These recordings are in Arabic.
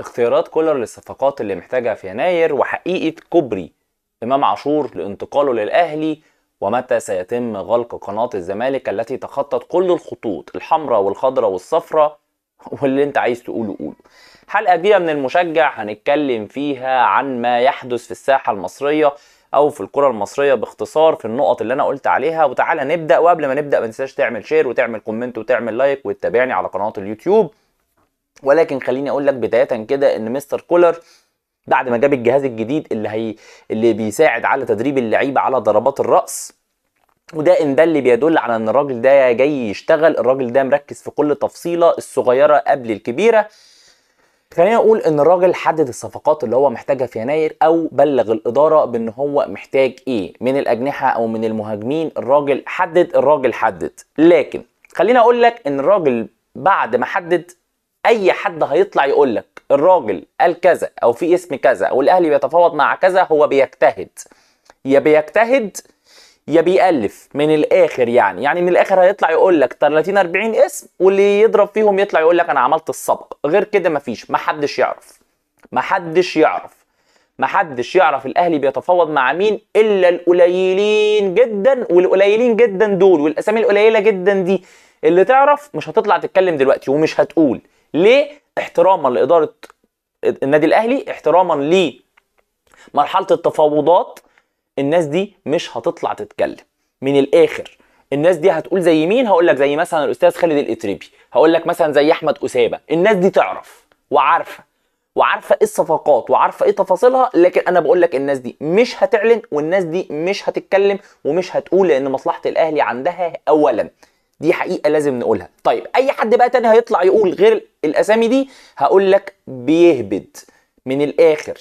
اختيارات كولر للصفقات اللي محتاجها في يناير وحقيقة كوبري إمام عاشور لانتقاله للأهلي ومتى سيتم غلق قناة الزمالك التي تخطت كل الخطوط الحمراء والخضراء والصفراء؟ واللي أنت عايز تقوله قوله. حلقة جديدة من المشجع هنتكلم فيها عن ما يحدث في الساحة المصرية أو في الكرة المصرية باختصار في النقط اللي أنا قلت عليها. وتعالى نبدأ وقبل ما نبدأ ما تنساش تعمل share وتعمل comment وتعمل like وتتابعني على قناة اليوتيوب. ولكن خليني أقول لك بداية كده إن مستر كولر بعد ما جاب الجهاز الجديد اللي هي اللي بيساعد على تدريب اللعيبة على ضربات الرأس وده إن ده اللي بيدل على إن الراجل ده جاي يشتغل الراجل ده مركز في كل تفصيلة الصغيرة قبل الكبيرة. خلينا نقول إن الراجل حدد الصفقات اللي هو محتاجها في يناير أو بلغ الإدارة بإن هو محتاج إيه من الأجنحة أو من المهاجمين. الراجل حدد الراجل حدد. لكن خليني أقول لك إن الراجل بعد ما حدد أي حد هيطلع يقول لك الراجل قال كذا أو في اسم كذا أو الاهلي بيتفاوض مع كذا هو بيجتهد. يا بيجتهد يا بيألف من الآخر يعني. يعني من الآخر هيطلع يقول لك 30 40 اسم واللي يضرب فيهم يطلع يقول لك أنا عملت السبق. غير كده مفيش. محدش يعرف. محدش يعرف. محدش يعرف الاهلي بيتفاوض مع مين إلا القليلين جدا والقليلين جدا دول والأسامي القليلة جدا دي. اللي تعرف مش هتطلع تتكلم دلوقتي ومش هتقول. ليه احتراما لإدارة النادي الأهلي احتراما لمرحلة التفاوضات الناس دي مش هتطلع تتكلم. من الآخر الناس دي هتقول زي مين؟ هقول لك زي مثلا الأستاذ خالد الإتريبي هقول لك مثلا زي أحمد أسامة. الناس دي تعرف وعارفة وعارفة إيه الصفقات وعارفة إيه تفاصيلها لكن أنا بقول لك الناس دي مش هتعلن والناس دي مش هتتكلم ومش هتقول لأن مصلحة الأهلي عندها اولا. دي حقيقة لازم نقولها. طيب أي حد بقى تاني هيطلع يقول غير الأسامي دي هقول لك بيهبد من الآخر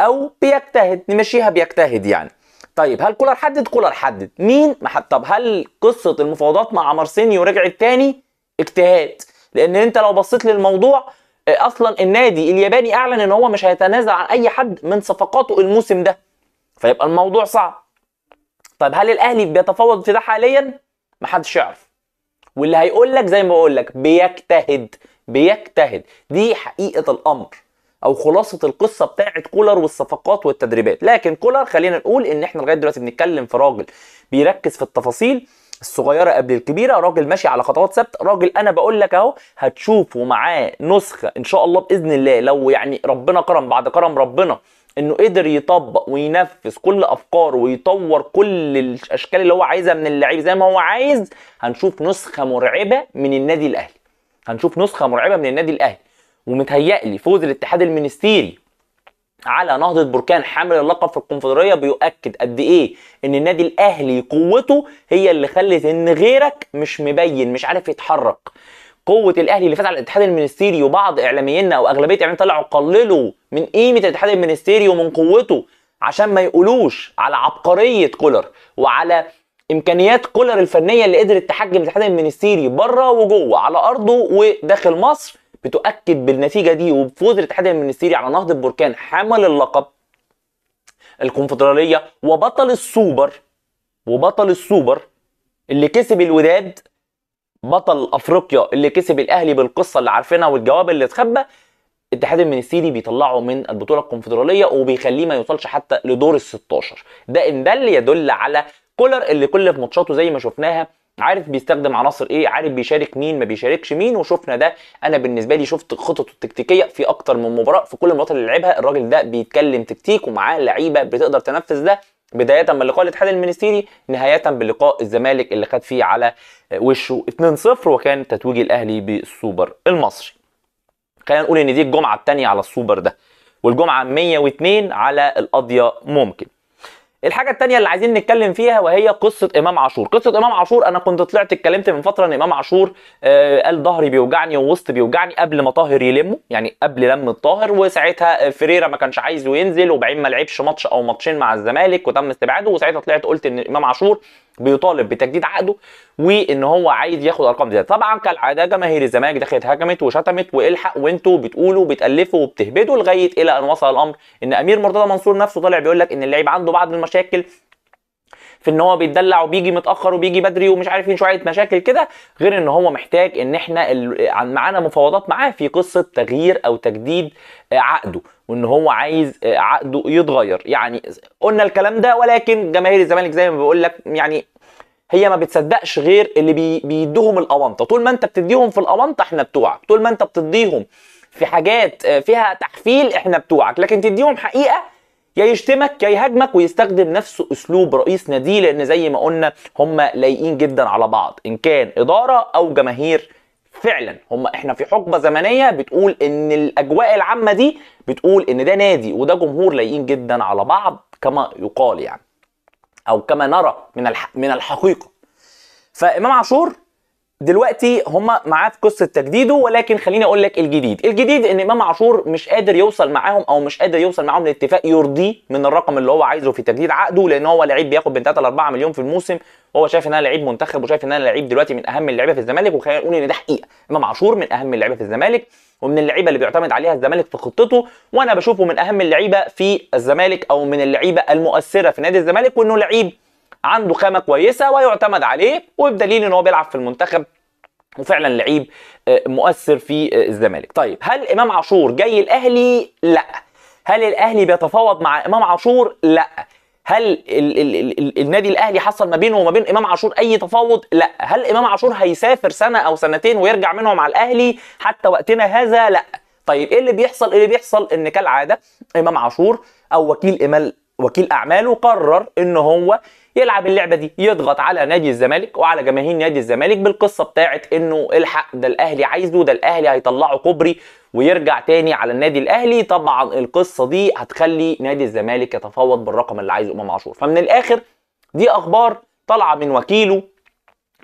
أو بيجتهد نمشيها بيجتهد يعني. طيب هل كولر حدد؟ كولر حدد. مين؟ طب هل قصة المفاوضات مع مارسينيو رجعت تاني؟ اجتهاد. لأن أنت لو بصيت للموضوع أصلا النادي الياباني أعلن إن هو مش هيتنازل عن أي حد من صفقاته الموسم ده. فيبقى الموضوع صعب. طيب هل الأهلي بيتفاوض في ده حاليا؟ محدش يعرف. واللي هيقول لك زي ما بقول لك بيجتهد بيجتهد. دي حقيقة الأمر. أو خلاصة القصة بتاعه كولر والصفقات والتدريبات. لكن كولر خلينا نقول إن إحنا لغاية دلوقتي بنتكلم في راجل بيركز في التفاصيل الصغيرة قبل الكبيرة راجل ماشي على خطوات ثابتة. راجل أنا بقول لك أهو هتشوفوا معاه نسخة إن شاء الله بإذن الله. لو يعني ربنا كرم بعد كرم ربنا. انه قدر يطبق وينفذ كل افكاره ويطور كل الاشكال اللي هو عايزها من اللعيب زي ما هو عايز هنشوف نسخة مرعبة من النادي الأهلي. هنشوف نسخة مرعبة من النادي الأهلي. ومتهيألي فوز الاتحاد المنستيري على نهضة بركان حامل اللقب في الكونفدرالية بيؤكد قد إيه إن النادي الأهلي قوته هي اللي خلت إن غيرك مش مبين مش عارف يتحرك. قوة الأهلي اللي فاز على الاتحاد المنستيري وبعض اعلاميينا أو أغلبية إعلاميين طلعوا قللوا من قيمة الاتحاد المنستيري ومن قوته عشان ما يقولوش على عبقرية كولر وعلى إمكانيات كولر الفنية اللي قدرت تحجم الاتحاد المنستيري بره وجوه على أرضه وداخل مصر بتؤكد بالنتيجة دي وبفوز الاتحاد المنستيري على نهضة بركان حامل اللقب الكونفدرالية وبطل السوبر وبطل السوبر اللي كسب الوداد بطل أفريقيا اللي كسب الأهلي بالقصة اللي عارفينها والجواب اللي اتخبى الاتحاد المنستيري بيطلعه من البطولة الكونفدرالية وبيخليه ما يوصلش حتى لدور ال 16 ده ان ده اللي يدل على كولر اللي كل في ماتشاته زي ما شفناها عارف بيستخدم عناصر إيه عارف بيشارك مين ما بيشاركش مين وشفنا ده. أنا بالنسبة لي شفت خططه التكتيكية في أكتر من مباراة في كل المباريات اللي لعبها الراجل ده بيتكلم تكتيك ومعاه لعيبة بتقدر تنفذ ده. بداية من لقاء الاتحاد المنستيري نهاية بلقاء الزمالك اللي خد فيه على وشه 2-0 وكان تتويج الأهلي بالسوبر المصري. خلينا نقول إن دي الجمعة الثانية على السوبر ده والجمعة 102 على القضية ممكن. الحاجة الثانية اللي عايزين نتكلم فيها وهي قصة إمام عاشور. قصة إمام عاشور أنا كنت طلعت اتكلمت من فترة إن إمام عاشور آه قال ظهري بيوجعني ووسط بيوجعني قبل ما طاهر يلمه يعني قبل لم الطاهر وساعتها فريرا ما كانش عايزه ينزل وبعدين ما لعبش ماتش أو ماتشين مع الزمالك وتم استبعاده وساعتها طلعت قلت إن إمام عاشور بيطالب بتجديد عقده وإن هو عايز ياخد أرقام زيادة. طبعا كالعادة جماهير الزمالك دخلت هجمت وشتمت والحق وإنتوا بتقولوا بتألفوا وبتهبدوا لغاية إلى أن وصل الأمر. إن أمير مرتضى منصور نفسه طالع بيقول لك إن اللعيب عنده بعض المشاكل في إن هو بيتدلع وبيجي متأخر وبيجي بدري ومش عارف إيه شوية مشاكل كده غير إن هو محتاج إن إحنا معانا مفاوضات معاه في قصة تغيير أو تجديد آه، عقده وإن هو عايز آه، عقده يتغير. يعني قلنا الكلام ده ولكن جماهير الزمالك زي ما بقول لك يعني هي ما بتصدقش غير اللي بي بيدوهم الأونطة. طول ما أنت بتديهم في الأونطة إحنا بتوعك. طول ما أنت بتديهم في حاجات آه، فيها تحفيل إحنا بتوعك. لكن تديهم حقيقة يا يشتمك يا يهاجمك ويستخدم نفس أسلوب رئيس ناديه لأن زي ما قلنا هم لايقين جدا على بعض إن كان إدارة أو جماهير. فعلا هم إحنا في حقبة زمنية بتقول إن الأجواء العامة دي بتقول إن ده نادي وده جمهور لايقين جدا على بعض كما يقال يعني أو كما نرى من الح... من الحقيقة. فإمام عاشور دلوقتي هما معاه في قصة تجديده ولكن خليني أقول لك الجديد. الجديد إن إمام عاشور مش قادر يوصل معاهم أو مش قادر يوصل معاهم لاتفاق يرضيه من الرقم اللي هو عايزه في تجديد عقده لأن هو لعيب بياخد من 3 ل 4 مليون في الموسم. وهو شايف ان أنا لعيب منتخب وشايف ان أنا لعيب دلوقتي من أهم اللعيبة في الزمالك وخلينا نقول إن ده حقيقة. إمام عاشور من أهم اللعيبة في الزمالك ومن اللعيبة اللي بيعتمد عليها الزمالك في خطته وأنا بشوفه من أهم اللعيبة في الزمالك أو من اللعيبة المؤثرة في نادي الزمالك وإنه لعيب عنده خامة كويسة ويعتمد عليه وبدليل إن هو بيلعب في المنتخب وفعلا لعيب آه، مؤثر في آه، الزمالك. طيب هل إمام عاشور جاي الأهلي؟ لأ. هل الأهلي بيتفاوض مع إمام عاشور؟ لأ. هل ال ال ال ال النادي الأهلي حصل ما بينه وما بين إمام عاشور أي تفاوض؟ لأ. هل إمام عاشور هيسافر سنة أو سنتين ويرجع منهم على الأهلي حتى وقتنا هذا؟ لأ. طيب إيه اللي بيحصل؟ اللي بيحصل؟ إن كالعادة إمام عاشور أو وكيل إمال وكيل أعماله قرر إن هو يلعب اللعبة دي يضغط على نادي الزمالك وعلى جماهير نادي الزمالك بالقصة بتاعت إنه الحق ده الأهلي عايزه ده الأهلي هيطلعه كوبري ويرجع تاني على النادي الأهلي. طبعا القصة دي هتخلي نادي الزمالك يتفاوض بالرقم اللي عايزه إمام عاشور. فمن الآخر دي أخبار طالعة من وكيله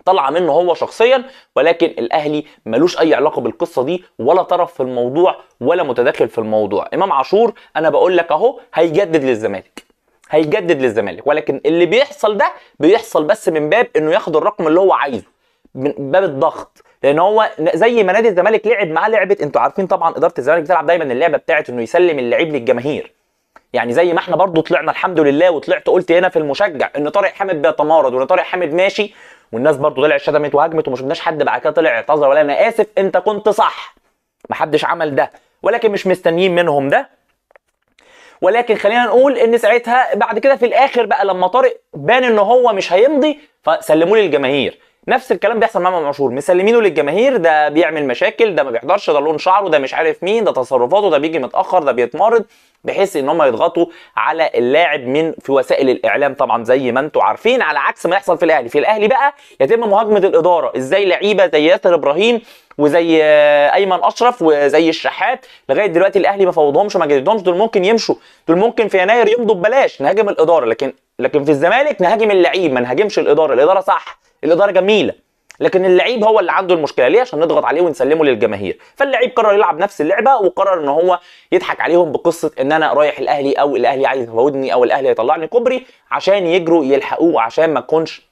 طالعة منه هو شخصيا ولكن الأهلي ملوش أي علاقة بالقصة دي ولا طرف في الموضوع ولا متداخل في الموضوع. إمام عاشور أنا بقول لك أهو هيجدد للزمالك. هيجدد للزمالك. ولكن اللي بيحصل ده بيحصل بس من باب إنه ياخد الرقم اللي هو عايزه. من باب الضغط. لأن هو زي ما نادي الزمالك لعب معاه لعبة أنتوا عارفين طبعا إدارة الزمالك بتلعب دايما اللعبة بتاعت إنه يسلم اللعيب للجماهير. يعني زي ما إحنا برضو طلعنا الحمد لله وطلعت قلت هنا في المشجع إن طارق حامد بيتمارض وإن طارق حامد ماشي. والناس برضو طلعت شتمت وهجمت وما شفناش حد بعد كده طلع اعتذر ولا أنا آسف أنت كنت صح. محدش عمل ده. ولكن مش مستنيين منهم ده. ولكن خلينا نقول إن ساعتها بعد كده في الآخر بقى لما طارق بان إن هو مش هيمضي فسلموه للجماهير. نفس الكلام بيحصل مع امام عاشور. مسلمينه للجماهير ده بيعمل مشاكل ده ما بيحضرش ده لون شعره ده مش عارف مين ده تصرفاته ده بيجي متأخر ده بيتمارض بحيث إن هم يضغطوا على اللاعب من في وسائل الإعلام طبعا زي ما أنتم عارفين على عكس ما يحصل في الأهلي. في الأهلي بقى يتم مهاجمة الإدارة إزاي لعيبة زي ياسر إبراهيم وزي أيمن أشرف وزي الشحات لغاية دلوقتي الأهلي ما فوضهمش ما جددهمش دول ممكن يمشوا دول ممكن في يناير يمضوا ببلاش. نهاجم الإدارة لكن لكن في الزمالك نهاجم اللعيب ما نهاجمش الإدارة. الإدارة صح. الاداره جميله لكن اللعيب هو اللي عنده المشكلة. ليه؟ عشان نضغط عليه ونسلمه للجماهير. فاللعيب قرر يلعب نفس اللعبة وقرر إن هو يضحك عليهم بقصة إن أنا رايح الأهلي أو الأهلي عايز يفوضني أو الأهلي هيطلعني كوبري عشان يجروا يلحقوه عشان ما تكونش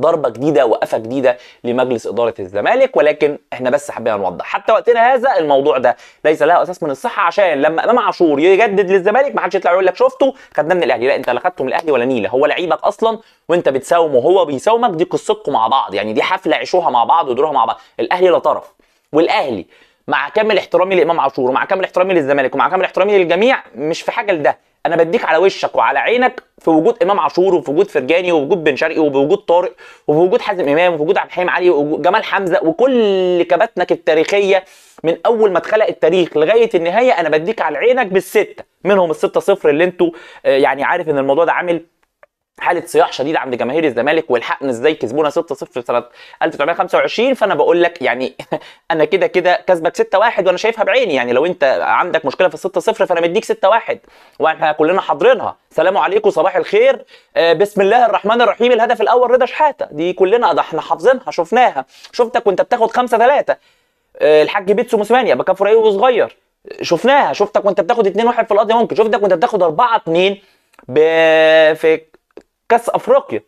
ضربة جديدة وقفة جديدة لمجلس إدارة الزمالك ولكن إحنا بس حبينا نوضح. حتى وقتنا هذا الموضوع ده ليس له أساس من الصحة عشان لما إمام عاشور يجدد للزمالك ما حدش يطلع يقول لك شفتوا خدناه من الأهلي لا أنت لا خدته من الأهلي ولا نيلة. هو لعيبك أصلا وأنت بتساومه وهو بيساومك دي قصتكم مع بعض يعني دي حفلة عيشوها مع بعض ودروها مع بعض. الأهلي لا طرف والأهلي مع كامل احترامي لإمام عاشور ومع كامل احترامي للزمالك ومع كامل احترامي للجميع مش في حاجة لده. أنا بديك على وشك وعلى عينك في وجود إمام عاشور وفي وجود فرجاني ووجود بن شرقي وبوجود طارق وفي وجود حازم إمام وفي وجود عبد الحليم علي وجمال حمزة وكل كباتنك التاريخية من أول ما اتخلق التاريخ لغاية النهاية أنا بديك على عينك بالستة. منهم الستة صفر اللي أنتوا آه، يعني عارف إن الموضوع ده عامل حالة صياح شديد عند جماهير الزمالك والحقنا إزاي كسبونا 6-0 في سنة 1925 فأنا بقول لك يعني أنا كده كده كسبك 6-1 وأنا شايفها بعيني. يعني لو أنت عندك مشكلة في 6-0 فأنا مديك 6-1 وإحنا كلنا حاضرينها. سلام عليكم صباح الخير. آه، بسم الله الرحمن الرحيم. الهدف الأول رضا شحاتة. دي كلنا ده إحنا حافظينها شفناها. شفتك وأنت بتاخد 5 3 الحاج بيتسو موسيماني ابقى كان فريق صغير. شفناها. شفتك وأنت بتاخد 2 1 في القضية ممكن. شفتك وأنت بتاخد 4 2 ب... في كأس أفريقيا.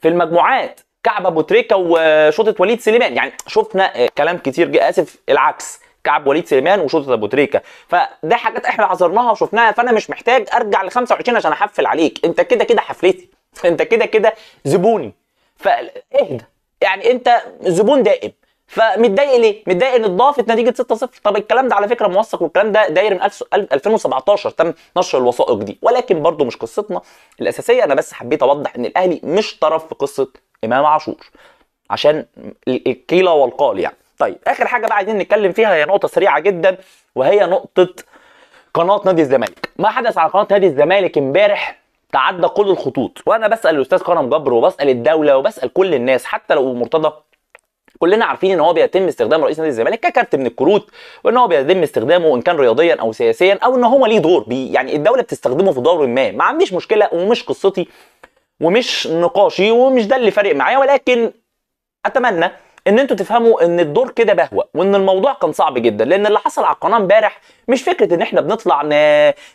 في المجموعات كعب أبو تريكة وشوطة وليد سليمان. يعني شفنا آه، كلام كتير آسف العكس. كعب وليد سليمان وشوطة أبو تريكة. فده حاجات إحنا عصرناها وشفناها فأنا مش محتاج أرجع ل 25 عشان أحفل عليك. أنت كده كده حفلتي. أنت كده كده زبوني. فاهدى يعني أنت زبون دائم. فمتضايق ليه؟ متضايق ان اتضافت نتيجة 6-0 طب الكلام ده على فكرة موثق والكلام ده داير من 2017 تم نشر الوثائق دي. ولكن برضه مش قصتنا الأساسية. أنا بس حبيت أوضح إن الأهلي مش طرف في قصة إمام عاشور عشان القيل والقال يعني. طيب آخر حاجة بقى عايزين نتكلم فيها هي نقطة سريعة جدا وهي نقطة قناة نادي الزمالك. ما حدث على قناة نادي الزمالك امبارح تعدى كل الخطوط. وأنا بسأل الأستاذ كرم جبر وبسأل الدولة وبسأل كل الناس حتى لو مرتضى كلنا عارفين إن هو بيتم استخدام رئيس نادي الزمالك ككارت من الكروت وإن هو بيتم استخدامه إن كان رياضيا أو سياسيا أو إن هو ليه دور. بي يعني الدولة بتستخدمه في دور ما. ما عنديش مشكلة ومش قصتي ومش نقاشي ومش ده اللي فارق معايا ولكن أتمنى ان أنتوا تفهموا ان الدور كده بهوى وان الموضوع كان صعب جدا لأن اللي حصل على القناة امبارح مش فكرة ان إحنا بنطلع ن...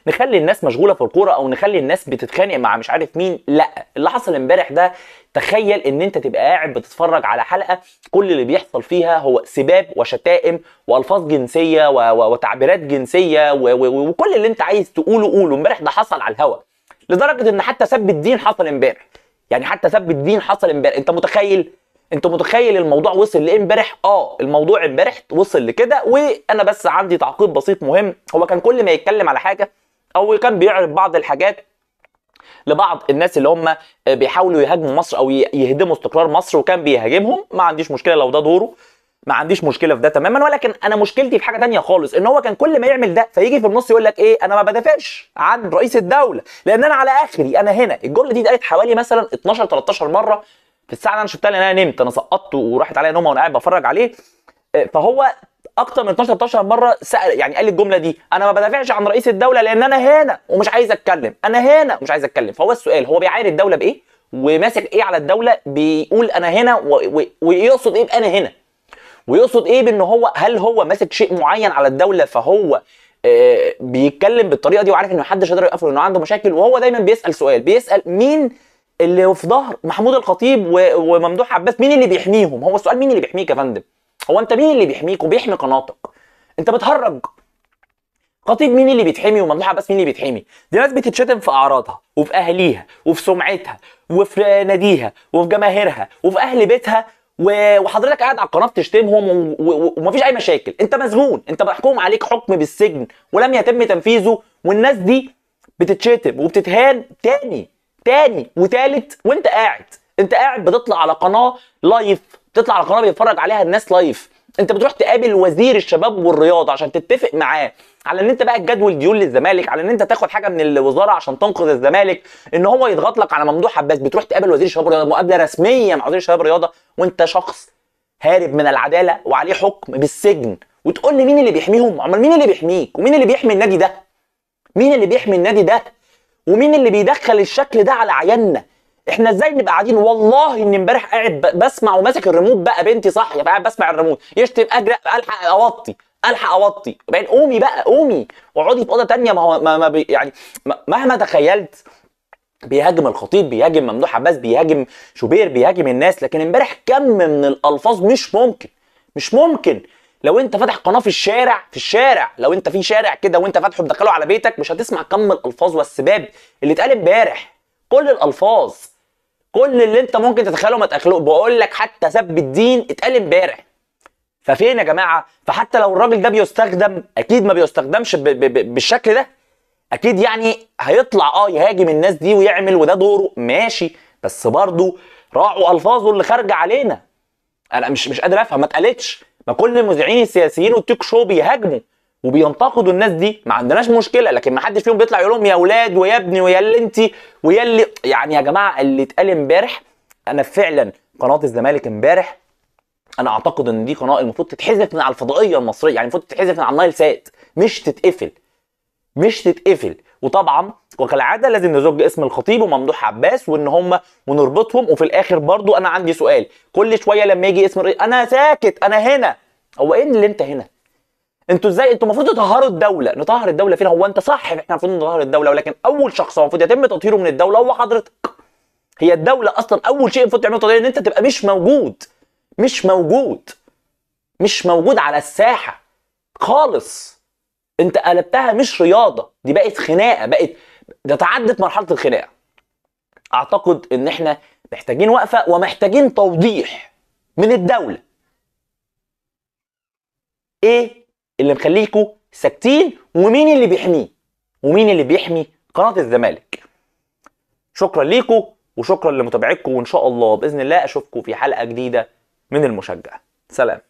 نخلي الناس مشغولة في الكورة أو نخلي الناس بتتخانق مع مش عارف مين لا اللي حصل امبارح ده تخيل ان انت تبقى قاعد بتتفرج على حلقة كل اللي بيحصل فيها هو سباب وشتائم وألفاظ جنسية و... و... وتعبيرات جنسية و... و... وكل اللي انت عايز تقوله قوله. امبارح ده حصل على الهوا لدرجة ان حتى سب الدين حصل امبارح. يعني حتى سب الدين حصل امبارح. انت متخيل انت متخيل الموضوع وصل لإيه امبارح؟ آه الموضوع امبارح وصل لكده وأنا بس عندي تعقيب بسيط مهم. هو كان كل ما يتكلم على حاجة أو كان بيعرض بعض الحاجات لبعض الناس اللي هم بيحاولوا يهاجموا مصر أو يهدموا استقرار مصر وكان بيهاجمهم ما عنديش مشكلة لو ده دوره ما عنديش مشكلة في ده تماما ولكن أنا مشكلتي في حاجة تانية خالص إن هو كان كل ما يعمل ده فيجي في النص يقول لك إيه أنا ما بدافعش عن رئيس الدولة لأن أنا على آخري أنا هنا الجملة دي اتقالت حوالي مثلا 12 13 مرة في الساعة اللي أنا شفتها اللي أنا نمت أنا سقطت وراحت عليا نومة وأنا قاعد بتفرج عليه فهو أكتر من 12 13 مرة سأل يعني قال الجملة دي أنا ما بدافعش عن رئيس الدولة لأن أنا هنا ومش عايز أتكلم أنا هنا ومش عايز أتكلم. فهو السؤال هو بيعاير الدولة بإيه؟ وماسك إيه على الدولة؟ بيقول أنا هنا ويقصد إيه بأنا هنا؟ ويقصد إيه بإن هو هل هو ماسك شيء معين على الدولة فهو آه بيتكلم بالطريقة دي وعارف ان محدش يقدر يقفله إنه عنده مشاكل؟ وهو دايما بيسأل سؤال بيسأل مين اللي في ظهر محمود الخطيب وممدوح عباس مين اللي بيحميهم؟ هو السؤال مين اللي بيحميك يا فندم؟ هو انت مين اللي بيحميك وبيحمي قناتك؟ انت بتهرج. خطيب مين اللي بيتحمي وممدوح عباس مين اللي بيتحمي؟ دي ناس بتتشتم في أعراضها وفي أهاليها وفي سمعتها وفي ناديها وفي جماهيرها وفي أهل بيتها وحضرتك قاعد على القناة بتشتمهم ومفيش أي مشاكل. أنت مسجون أنت محكوم عليك حكم بالسجن ولم يتم تنفيذه والناس دي بتتشتم وبتتهان تاني. تاني وتالت وانت قاعد. انت قاعد بتطلع على قناة live بتطلع على قناة بيتفرج عليها الناس live انت بتروح تقابل وزير الشباب والرياضة عشان تتفق معاه على ان انت بقى تجدول ديون للزمالك على ان انت تاخد حاجة من الوزارة عشان تنقذ الزمالك ان هو يضغط لك على ممدوح عباس. بتروح تقابل وزير الشباب والرياضة مقابلة رسمية مع وزير الشباب والرياضة وانت شخص هارب من العدالة وعليه حكم بالسجن. وتقول لي مين اللي بيحميهم؟ أمال مين اللي بيحميك؟ ومين اللي بيحمي النادي ده؟ مين اللي بيحمي النادي ده؟ ومين اللي بيدخل الشكل ده على عيالنا؟ إحنا إزاي نبقى قاعدين؟ والله ان امبارح قاعد بسمع وماسك الريموت بقى بنتي صاحية قاعد بسمع الريموت. يشتم اجرأ ألحق أوطي ألحق أوطي. بعدين قومي بقى قومي. واقعدي في أوضة ثانية ما هو ما, ما بي يعني مهما تخيلت بيهاجم الخطيب بيهاجم ممدوح عباس بيهاجم شوبير بيهاجم الناس. لكن امبارح كم من الألفاظ مش ممكن مش ممكن لو انت فاتح قناة في الشارع في الشارع لو انت في شارع كده وانت فاتحه مدخله على بيتك مش هتسمع كم الألفاظ والسباب اللي اتقال امبارح. كل الألفاظ كل اللي انت ممكن تتخيله ما تخلقه بقول لك حتى سب الدين اتقال امبارح. ففين يا جماعة؟ فحتى لو الراجل ده بيستخدم أكيد ما بيستخدمش ب ب ب بالشكل ده. أكيد يعني هيطلع آه يهاجم الناس دي ويعمل وده دوره. ماشي. بس برضه راعوا ألفاظه اللي خارجة علينا. أنا مش مش قادر أفهم. ما اتقالتش. ما كل المذيعين السياسيين والتيك شو بيهاجموا وبينتقدوا الناس دي؟ ما عندناش مشكلة لكن ما حدش فيهم بيطلع يقول لهم يا أولاد ويا ابني ويا اللي انت ويا اللي يعني يا جماعة اللي اتقال امبارح أنا فعلا قناة الزمالك امبارح أنا أعتقد إن دي قناة المفروض تتحذف من على الفضائية المصرية يعني المفروض تتحذف من على النايل سات مش تتقفل مش تتقفل. وطبعا وكالعادة لازم نزج اسم الخطيب وممدوح عباس وإن هم ونربطهم. وفي الآخر برضو أنا عندي سؤال كل شوية لما يجي اسم الرئيس أنا ساكت أنا هنا. هو إيه اللي أنت هنا؟ أنتوا إزاي؟ أنتوا المفروض تطهروا الدولة. نطهر الدولة فين هو أنت صح إحنا المفروض نطهر الدولة ولكن أول شخص المفروض يتم تطهيره من الدولة هو حضرتك. هي الدولة أصلا أول شيء المفروض تعمله تطهير إن أنت تبقى مش موجود. مش موجود. مش موجود على الساحة خالص. أنت قلبتها مش رياضة. دي بقت خناقة بقت ده تعدت مرحلة الخناقة. أعتقد إن إحنا محتاجين وقفة ومحتاجين توضيح من الدولة. إيه اللي مخليكوا ساكتين ومين اللي بيحميه؟ ومين اللي بيحمي قناة الزمالك؟ شكرا ليكم وشكرا لمتابعتكم وإن شاء الله بإذن الله اشوفكم في حلقة جديدة من المشجع. سلام.